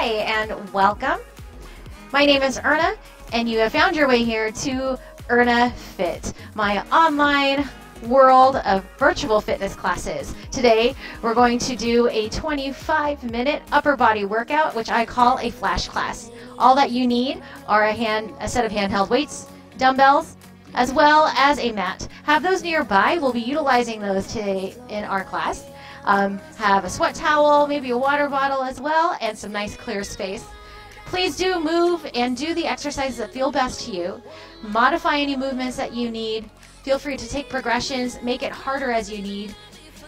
Hi, and welcome. My name is Erna, and you have found your way here to Erna Fit, my online world of virtual fitness classes. Today, we're going to do a 25 minute upper body workout, which I call a flash class. All that you need are a hand, a set of handheld weights, dumbbells, as well as a mat. Have those nearby. We'll be utilizing those today in our class. Um, have a sweat towel, maybe a water bottle as well, and some nice clear space. Please do move and do the exercises that feel best to you. Modify any movements that you need. Feel free to take progressions, make it harder as you need,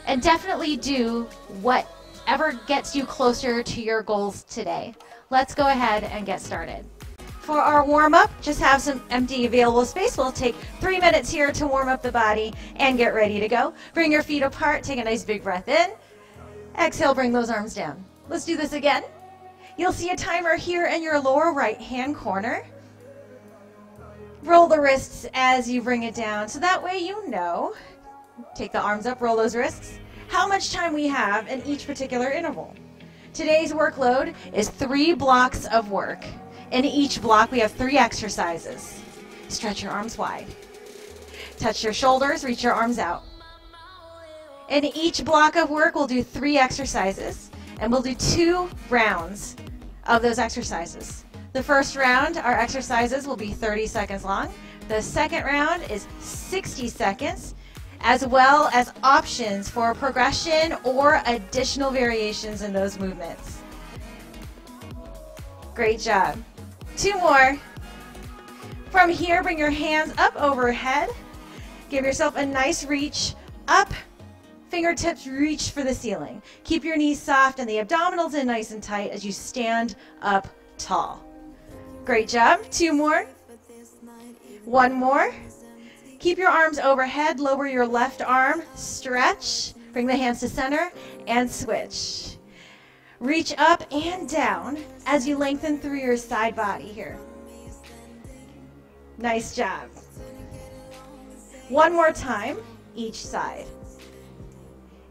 and definitely do whatever gets you closer to your goals today. Let's go ahead and get started. For our warm up, just have some empty available space. We'll take three minutes here to warm up the body and get ready to go. Bring your feet apart, take a nice big breath in. Exhale, bring those arms down. Let's do this again. You'll see a timer here in your lower right hand corner. Roll the wrists as you bring it down so that way you know. Take the arms up, roll those wrists. How much time we have in each particular interval. Today's workload is three blocks of work. In each block, we have three exercises. Stretch your arms wide. Touch your shoulders, reach your arms out. In each block of work, we'll do three exercises, and we'll do two rounds of those exercises. The first round, our exercises will be 30 seconds long. The second round is 60 seconds, as well as options for progression or additional variations in those movements. Great job. Two more. From here, bring your hands up overhead. Give yourself a nice reach up. Fingertips reach for the ceiling. Keep your knees soft and the abdominals in nice and tight as you stand up tall. Great job. Two more. One more. Keep your arms overhead. Lower your left arm. Stretch. Bring the hands to center and switch. Reach up and down as you lengthen through your side body here. Nice job. One more time, each side.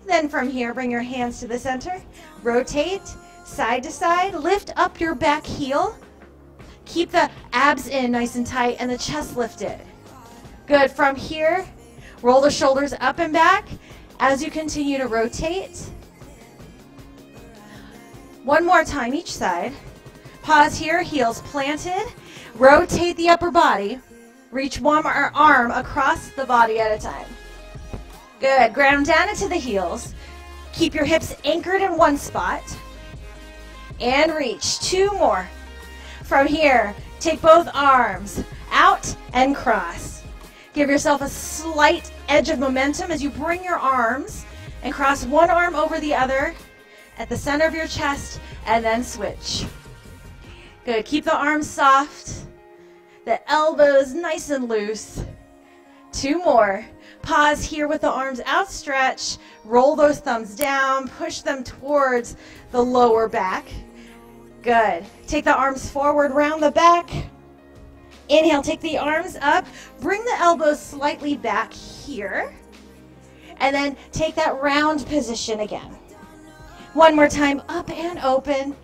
Then from here, bring your hands to the center. Rotate side to side. Lift up your back heel. Keep the abs in nice and tight and the chest lifted. Good. From here, roll the shoulders up and back as you continue to rotate. One more time each side. Pause here, heels planted. Rotate the upper body. Reach one arm across the body at a time. Good. Ground down into the heels. Keep your hips anchored in one spot. And reach. Two more. From here, take both arms out and cross. Give yourself a slight edge of momentum as you bring your arms and cross one arm over the other at the center of your chest and then switch. Good. Keep the arms soft, the elbows nice and loose. Two more. Pause here with the arms outstretched. Roll those thumbs down. Push them towards the lower back. Good. Take the arms forward, round the back. Inhale, take the arms up. Bring the elbows slightly back here. And then take that round position again. One more time, up and open.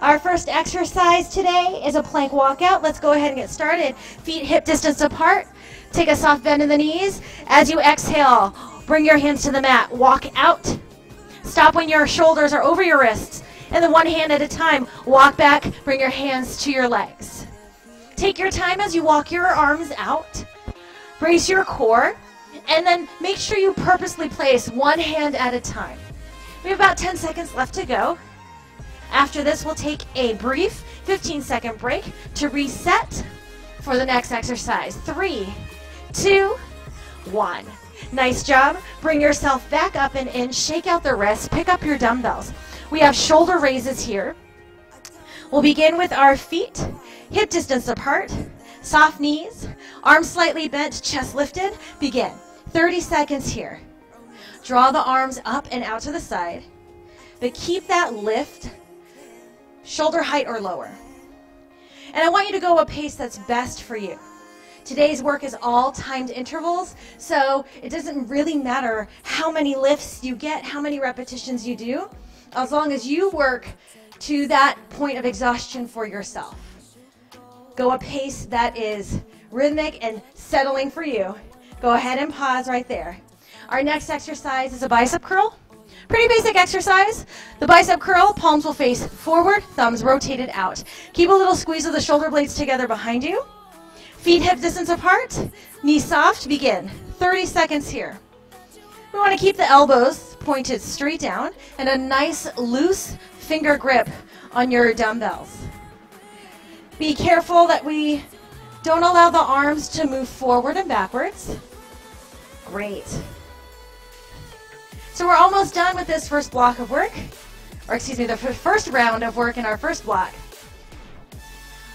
Our first exercise today is a plank walkout. Let's go ahead and get started. Feet hip distance apart. Take a soft bend in the knees. As you exhale, bring your hands to the mat. Walk out. Stop when your shoulders are over your wrists. And then one hand at a time, walk back, bring your hands to your legs. Take your time as you walk your arms out. Brace your core. And then make sure you purposely place one hand at a time. We have about 10 seconds left to go. After this, we'll take a brief 15 second break to reset for the next exercise. Three, two, one. Nice job. Bring yourself back up and in. Shake out the wrists. Pick up your dumbbells. We have shoulder raises here. We'll begin with our feet hip distance apart, soft knees, arms slightly bent, chest lifted. Begin. 30 seconds here. Draw the arms up and out to the side, but keep that lift shoulder height or lower. And I want you to go a pace that's best for you. Today's work is all timed intervals, so it doesn't really matter how many lifts you get, how many repetitions you do, as long as you work to that point of exhaustion for yourself. Go a pace that is rhythmic and settling for you. Go ahead and pause right there. Our next exercise is a bicep curl. Pretty basic exercise. The bicep curl, palms will face forward, thumbs rotated out. Keep a little squeeze of the shoulder blades together behind you. Feet hip distance apart, knees soft, begin. 30 seconds here. We want to keep the elbows pointed straight down and a nice loose finger grip on your dumbbells. Be careful that we don't allow the arms to move forward and backwards. Great. So we're almost done with this first block of work, or excuse me, the first round of work in our first block.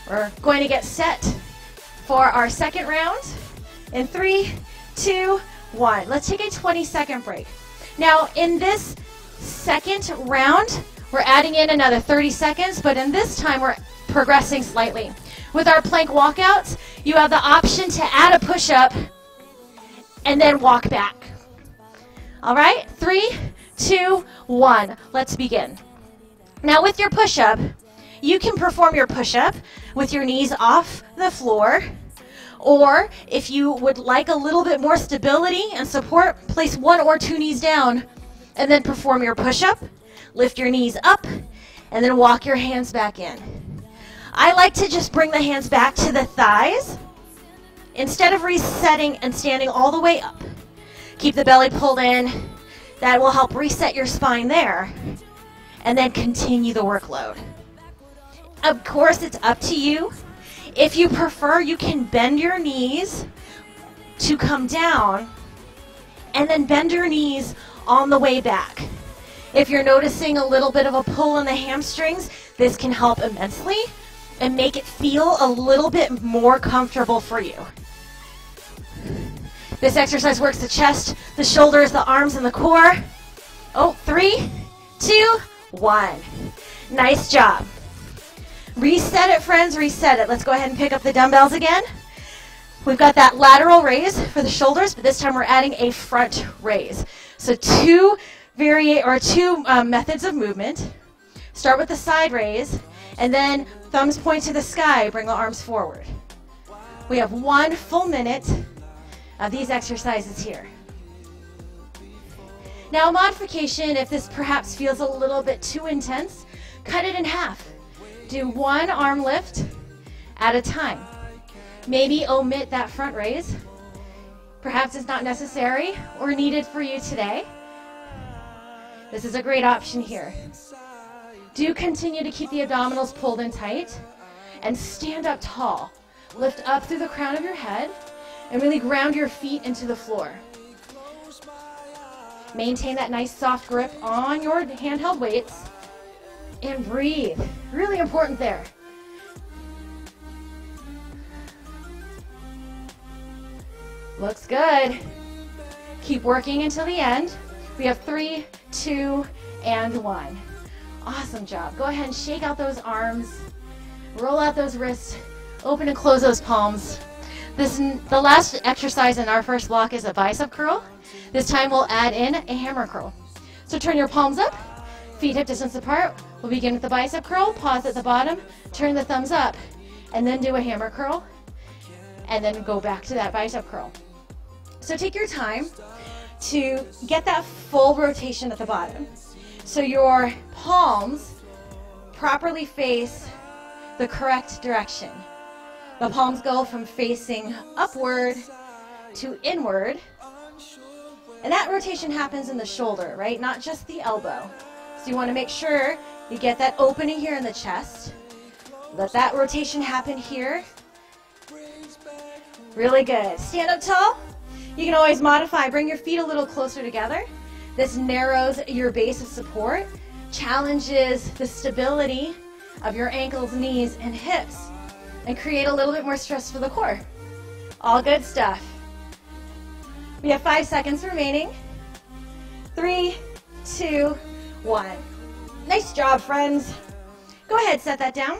We're going to get set for our second round in three, two, one. Let's take a 20 second break. Now, in this second round, we're adding in another 30 seconds, but in this time, we're progressing slightly. With our plank walkouts, you have the option to add a push up and then walk back. All right, three, two, one. Let's begin. Now, with your push up, you can perform your push up with your knees off the floor. Or if you would like a little bit more stability and support, place one or two knees down and then perform your push up. Lift your knees up and then walk your hands back in. I like to just bring the hands back to the thighs instead of resetting and standing all the way up. Keep the belly pulled in. That will help reset your spine there. And then continue the workload. Of course, it's up to you. If you prefer, you can bend your knees to come down and then bend your knees on the way back. If you're noticing a little bit of a pull in the hamstrings, this can help immensely and make it feel a little bit more comfortable for you. This exercise works the chest, the shoulders, the arms, and the core. Oh, three, two, one. Nice job. Reset it, friends, reset it. Let's go ahead and pick up the dumbbells again. We've got that lateral raise for the shoulders, but this time we're adding a front raise. So two variate or two um, methods of movement. Start with the side raise, and then thumbs point to the sky, bring the arms forward. We have one full minute of these exercises here. Now, modification, if this perhaps feels a little bit too intense, cut it in half. Do one arm lift at a time. Maybe omit that front raise. Perhaps it's not necessary or needed for you today. This is a great option here. Do continue to keep the abdominals pulled in tight and stand up tall. Lift up through the crown of your head and really ground your feet into the floor. Maintain that nice soft grip on your handheld weights and breathe. Really important there. Looks good. Keep working until the end. We have three, two, and one. Awesome job. Go ahead and shake out those arms. Roll out those wrists. Open and close those palms. This the last exercise in our first block is a bicep curl. This time we'll add in a hammer curl. So turn your palms up, feet hip distance apart. We'll begin with the bicep curl, pause at the bottom, turn the thumbs up, and then do a hammer curl, and then go back to that bicep curl. So take your time to get that full rotation at the bottom. So your palms properly face the correct direction. The palms go from facing upward to inward. And that rotation happens in the shoulder, right? Not just the elbow. So you want to make sure you get that opening here in the chest. Let that rotation happen here. Really good. Stand up tall. You can always modify. Bring your feet a little closer together. This narrows your base of support, challenges the stability of your ankles, knees, and hips and create a little bit more stress for the core. All good stuff. We have five seconds remaining. Three, two, one. Nice job, friends. Go ahead, set that down.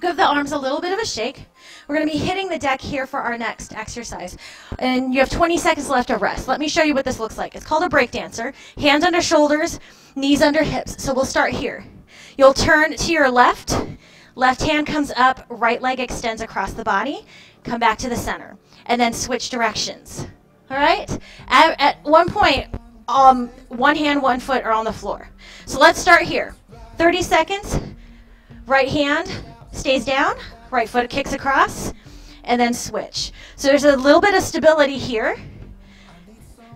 Give the arms a little bit of a shake. We're going to be hitting the deck here for our next exercise. And you have 20 seconds left of rest. Let me show you what this looks like. It's called a break dancer. Hands under shoulders, knees under hips. So we'll start here. You'll turn to your left. Left hand comes up, right leg extends across the body. Come back to the center. And then switch directions. All right? At, at one point, um, one hand, one foot are on the floor. So let's start here. 30 seconds. Right hand stays down, right foot kicks across, and then switch. So there's a little bit of stability here,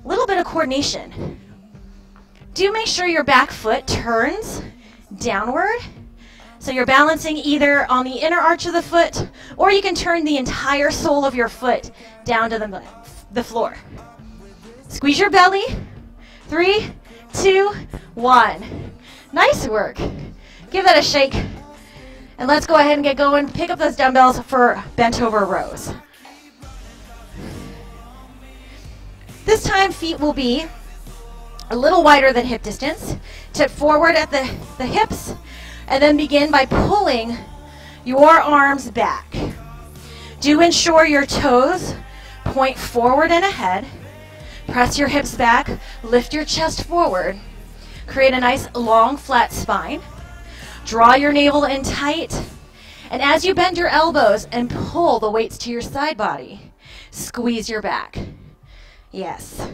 a little bit of coordination. Do make sure your back foot turns downward. So you're balancing either on the inner arch of the foot, or you can turn the entire sole of your foot down to the, the floor. Squeeze your belly. Three, two, one. Nice work. Give that a shake. And let's go ahead and get going. Pick up those dumbbells for bent over rows. This time feet will be a little wider than hip distance. Tip forward at the, the hips and then begin by pulling your arms back. Do ensure your toes point forward and ahead. Press your hips back, lift your chest forward. Create a nice long flat spine. Draw your navel in tight. And as you bend your elbows and pull the weights to your side body, squeeze your back. Yes.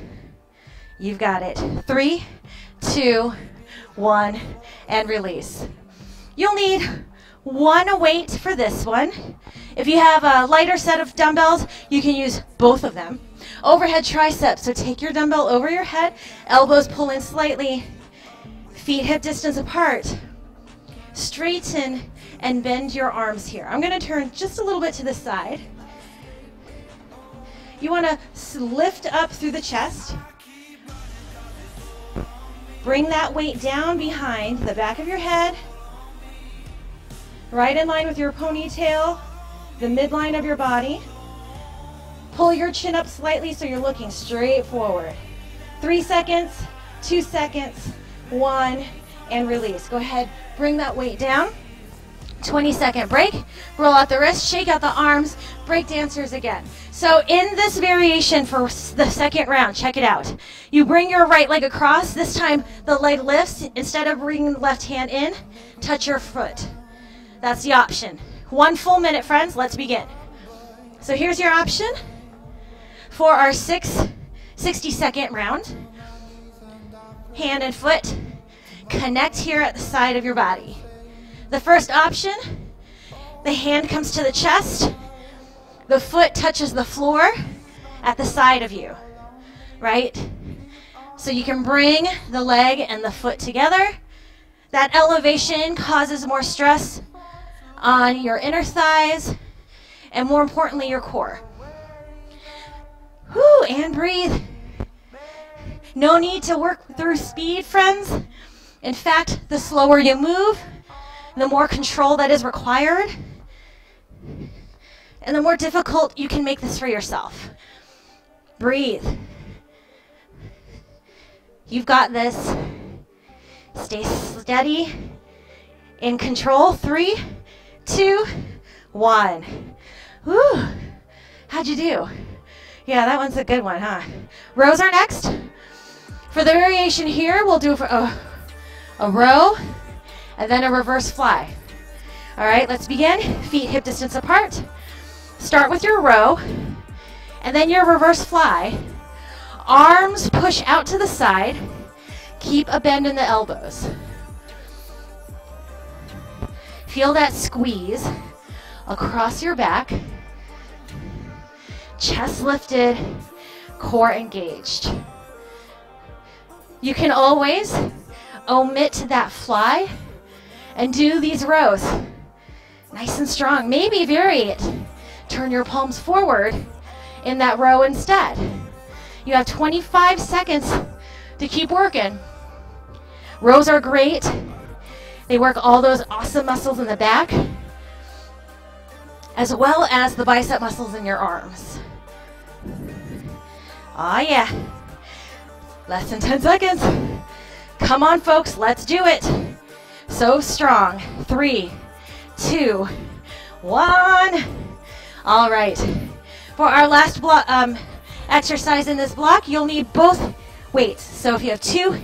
You've got it. Three, two, one, and release. You'll need one weight for this one. If you have a lighter set of dumbbells, you can use both of them. Overhead triceps, so take your dumbbell over your head, elbows pull in slightly, feet hip distance apart. Straighten and bend your arms here. I'm going to turn just a little bit to the side. You want to lift up through the chest. Bring that weight down behind the back of your head, right in line with your ponytail, the midline of your body. Pull your chin up slightly so you're looking straight forward. Three seconds, two seconds, one, and release. Go ahead, bring that weight down. 20 second break. Roll out the wrist, shake out the arms, break dancers again. So in this variation for the second round, check it out. You bring your right leg across. This time the leg lifts. Instead of bringing the left hand in, touch your foot. That's the option. One full minute, friends. Let's begin. So here's your option for our six, 60 second round. Hand and foot Connect here at the side of your body. The first option, the hand comes to the chest, the foot touches the floor at the side of you, right? So you can bring the leg and the foot together. That elevation causes more stress on your inner thighs and more importantly, your core. Whoo, and breathe. No need to work through speed, friends. In fact, the slower you move, the more control that is required, and the more difficult you can make this for yourself. Breathe. You've got this. Stay steady, in control. Three, two, one. Whew. How'd you do? Yeah, that one's a good one, huh? Rows are next. For the variation here, we'll do. Oh, a row, and then a reverse fly. All right, let's begin. Feet hip distance apart. Start with your row, and then your reverse fly. Arms push out to the side. Keep a bend in the elbows. Feel that squeeze across your back. Chest lifted, core engaged. You can always omit that fly and do these rows. Nice and strong. Maybe vary it. Turn your palms forward in that row instead. You have 25 seconds to keep working. Rows are great. They work all those awesome muscles in the back, as well as the bicep muscles in your arms. Ah, oh, yeah. Less than 10 seconds. Come on, folks, let's do it. So strong. Three, two, one. All right. For our last block, um, exercise in this block, you'll need both weights. So if you have two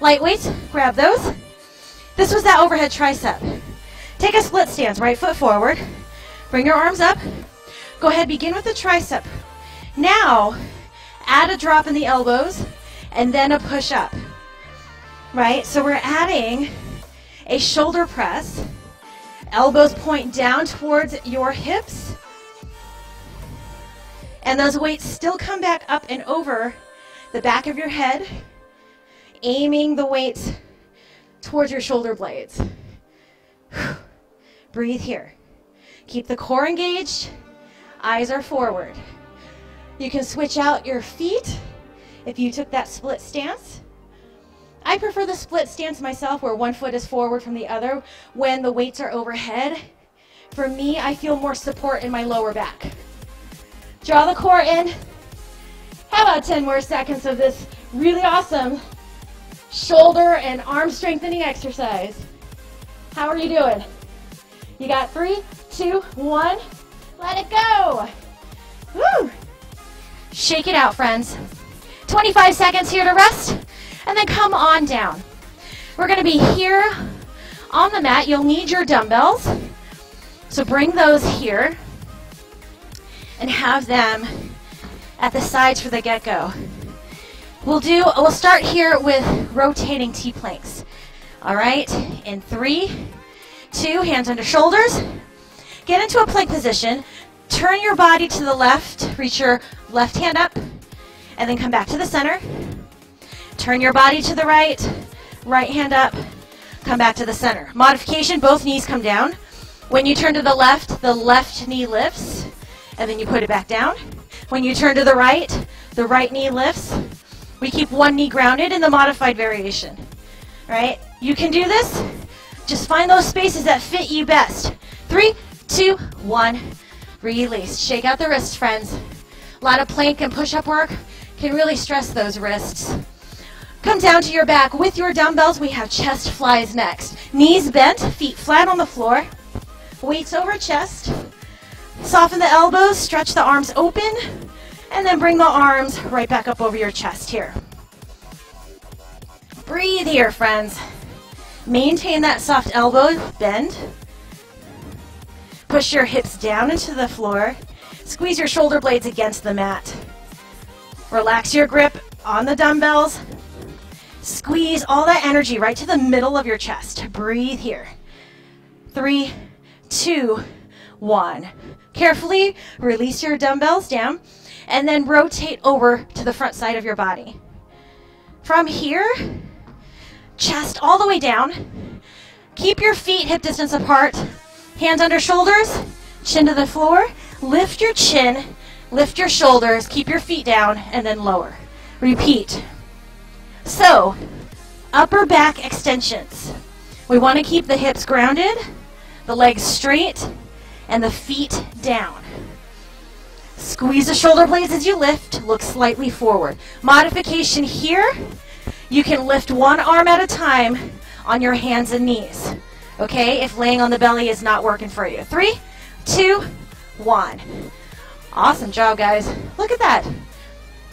light weights, grab those. This was that overhead tricep. Take a split stance, right foot forward. Bring your arms up. Go ahead, begin with the tricep. Now, add a drop in the elbows and then a push up. Right? So we're adding a shoulder press. Elbows point down towards your hips. And those weights still come back up and over the back of your head, aiming the weights towards your shoulder blades. Breathe here. Keep the core engaged. Eyes are forward. You can switch out your feet if you took that split stance. I prefer the split stance myself where one foot is forward from the other when the weights are overhead. For me, I feel more support in my lower back. Draw the core in. How about 10 more seconds of this really awesome shoulder and arm strengthening exercise? How are you doing? You got three, two, one. Let it go. Woo! Shake it out, friends. 25 seconds here to rest, and then come on down. We're going to be here on the mat. You'll need your dumbbells. So bring those here and have them at the sides for the get-go. We'll do, we'll start here with rotating T-planks. All right, in three, two, hands under shoulders. Get into a plank position. Turn your body to the left, reach your left hand up, and then come back to the center. Turn your body to the right, right hand up, come back to the center. Modification, both knees come down. When you turn to the left, the left knee lifts, and then you put it back down. When you turn to the right, the right knee lifts. We keep one knee grounded in the modified variation. Right? You can do this. Just find those spaces that fit you best. Three, two, one. Release. Shake out the wrists, friends. A lot of plank and push-up work can really stress those wrists. Come down to your back with your dumbbells. We have chest flies next. Knees bent, feet flat on the floor. Weights over chest. Soften the elbows, stretch the arms open, and then bring the arms right back up over your chest here. Breathe here, friends. Maintain that soft elbow bend. Push your hips down into the floor. Squeeze your shoulder blades against the mat. Relax your grip on the dumbbells. Squeeze all that energy right to the middle of your chest. Breathe here. Three, two, one. Carefully release your dumbbells down and then rotate over to the front side of your body. From here, chest all the way down. Keep your feet hip distance apart. Hands under shoulders, chin to the floor. Lift your chin, lift your shoulders, keep your feet down, and then lower. Repeat. So, upper back extensions. We want to keep the hips grounded, the legs straight, and the feet down. Squeeze the shoulder blades as you lift, look slightly forward. Modification here, you can lift one arm at a time on your hands and knees okay, if laying on the belly is not working for you. Three, two, one. Awesome job, guys. Look at that.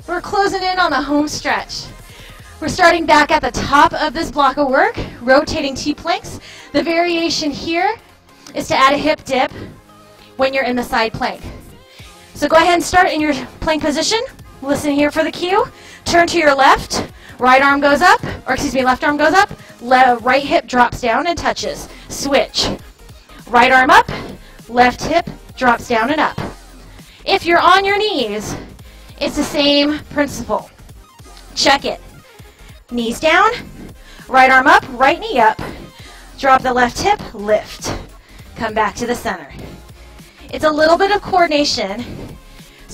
We're closing in on the home stretch. We're starting back at the top of this block of work, rotating T-planks. The variation here is to add a hip dip when you're in the side plank. So go ahead and start in your plank position. Listen here for the cue. Turn to your left. Right arm goes up, or excuse me, left arm goes up. Le right hip drops down and touches. Switch. Right arm up, left hip drops down and up. If you're on your knees, it's the same principle. Check it. Knees down, right arm up, right knee up. Drop the left hip, lift. Come back to the center. It's a little bit of coordination,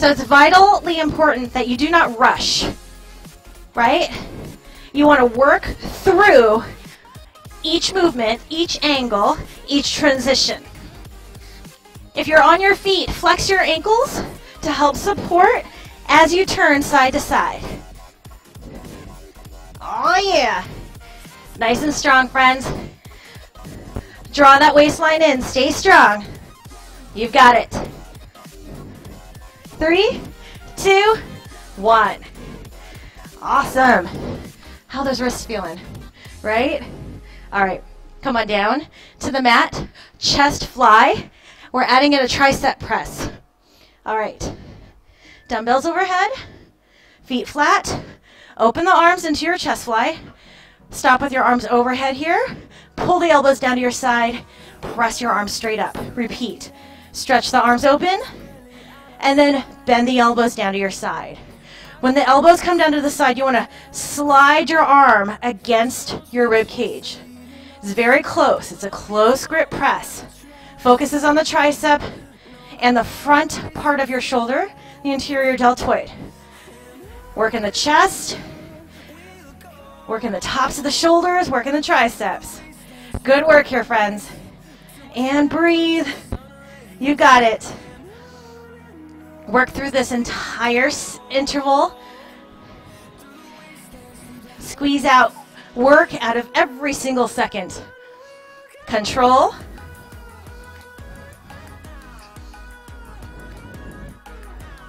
so it's vitally important that you do not rush, right? You want to work through each movement, each angle, each transition. If you're on your feet, flex your ankles to help support as you turn side to side. Oh yeah. Nice and strong, friends. Draw that waistline in. Stay strong. You've got it. Three, two, one. Awesome. How those wrists feeling? Right? All right. Come on down to the mat. Chest fly. We're adding in a tricep press. All right. Dumbbells overhead. Feet flat. Open the arms into your chest fly. Stop with your arms overhead here. Pull the elbows down to your side. Press your arms straight up. Repeat. Stretch the arms open. And then bend the elbows down to your side. When the elbows come down to the side, you want to slide your arm against your rib cage. It's very close. It's a close grip press. Focuses on the tricep and the front part of your shoulder, the anterior deltoid. Working the chest, working the tops of the shoulders, working the triceps. Good work here, friends. And breathe. You got it. Work through this entire interval. Squeeze out work out of every single second. Control.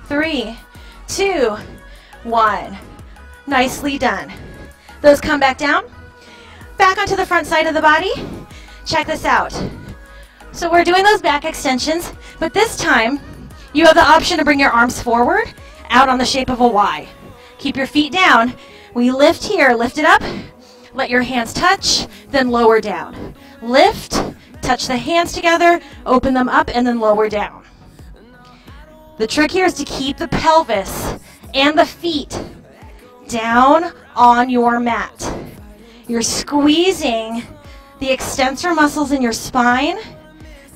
Three, two, one. Nicely done. Those come back down. Back onto the front side of the body. Check this out. So we're doing those back extensions, but this time you have the option to bring your arms forward, out on the shape of a Y. Keep your feet down. We lift here, lift it up. Let your hands touch, then lower down. Lift, touch the hands together, open them up, and then lower down. The trick here is to keep the pelvis and the feet down on your mat. You're squeezing the extensor muscles in your spine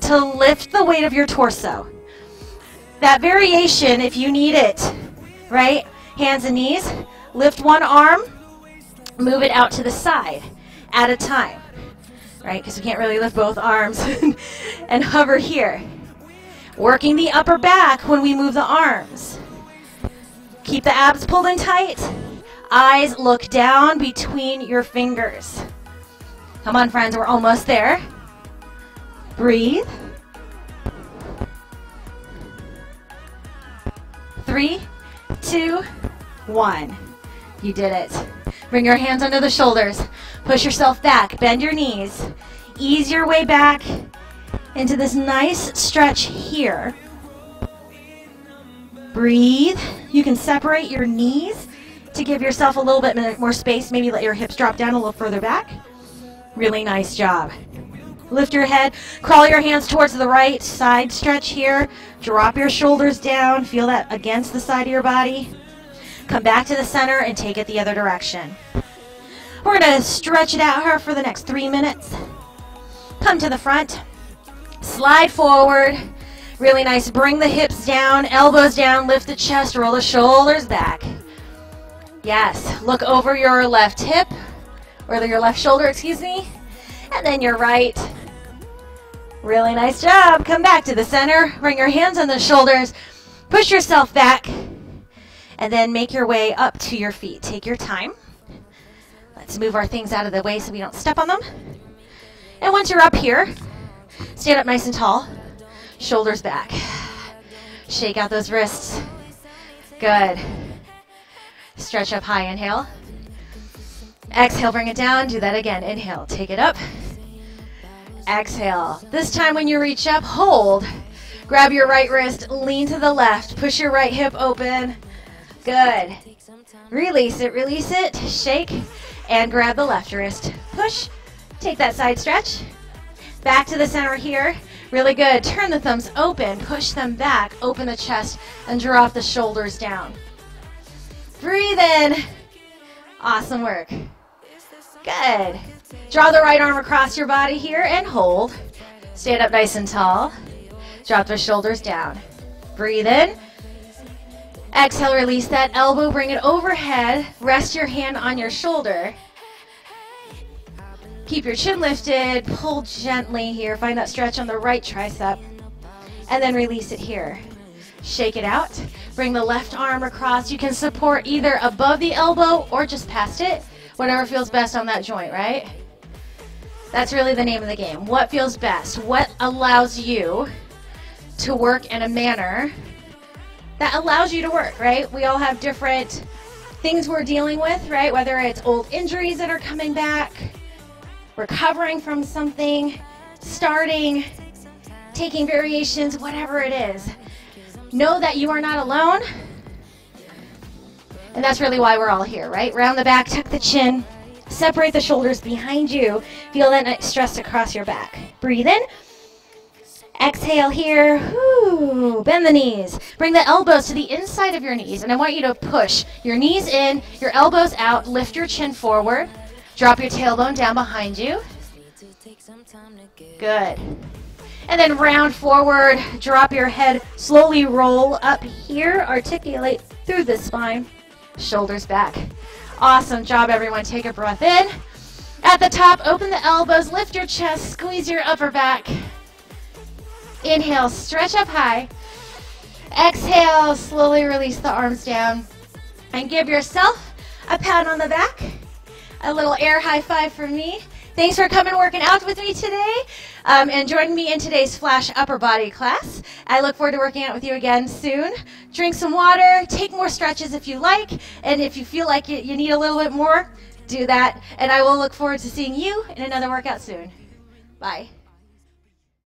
to lift the weight of your torso. That variation, if you need it, right? Hands and knees, lift one arm, move it out to the side at a time, right? Because we can't really lift both arms and hover here. Working the upper back when we move the arms. Keep the abs pulled in tight. Eyes look down between your fingers. Come on, friends, we're almost there. Breathe. Three, two, one. You did it. Bring your hands under the shoulders. Push yourself back. Bend your knees. Ease your way back into this nice stretch here. Breathe. You can separate your knees to give yourself a little bit more space. Maybe let your hips drop down a little further back. Really nice job. Lift your head, crawl your hands towards the right side stretch here. Drop your shoulders down, feel that against the side of your body. Come back to the center and take it the other direction. We're going to stretch it out here for the next three minutes. Come to the front, slide forward. Really nice. Bring the hips down, elbows down, lift the chest, roll the shoulders back. Yes, look over your left hip, or your left shoulder, excuse me, and then your right. Really nice job. Come back to the center. Bring your hands on the shoulders. Push yourself back. And then make your way up to your feet. Take your time. Let's move our things out of the way so we don't step on them. And once you're up here, stand up nice and tall. Shoulders back. Shake out those wrists. Good. Stretch up high. Inhale. Exhale, bring it down. Do that again. Inhale, take it up. Exhale. This time when you reach up, hold. Grab your right wrist, lean to the left, push your right hip open. Good. Release it, release it, shake, and grab the left wrist. Push, take that side stretch. Back to the center here. Really good. Turn the thumbs open, push them back, open the chest, and drop the shoulders down. Breathe in. Awesome work. Good. Draw the right arm across your body here and hold. Stand up nice and tall. Drop the shoulders down. Breathe in. Exhale, release that elbow, bring it overhead. Rest your hand on your shoulder. Keep your chin lifted, pull gently here. Find that stretch on the right tricep. And then release it here. Shake it out. Bring the left arm across. You can support either above the elbow or just past it whatever feels best on that joint, right? That's really the name of the game. What feels best? What allows you to work in a manner that allows you to work, right? We all have different things we're dealing with, right? Whether it's old injuries that are coming back, recovering from something, starting, taking variations, whatever it is. Know that you are not alone. And that's really why we're all here, right? Round the back, tuck the chin, separate the shoulders behind you. Feel that stress across your back. Breathe in. Exhale here. Whew. Bend the knees. Bring the elbows to the inside of your knees. And I want you to push your knees in, your elbows out, lift your chin forward. Drop your tailbone down behind you. Good. And then round forward, drop your head, slowly roll up here, articulate through the spine, shoulders back. Awesome job, everyone. Take a breath in. At the top, open the elbows, lift your chest, squeeze your upper back. Inhale, stretch up high. Exhale, slowly release the arms down. And give yourself a pat on the back. A little air high five from me. Thanks for coming working out with me today um, and joining me in today's Flash Upper Body class. I look forward to working out with you again soon. Drink some water, take more stretches if you like, and if you feel like you, you need a little bit more, do that. And I will look forward to seeing you in another workout soon. Bye.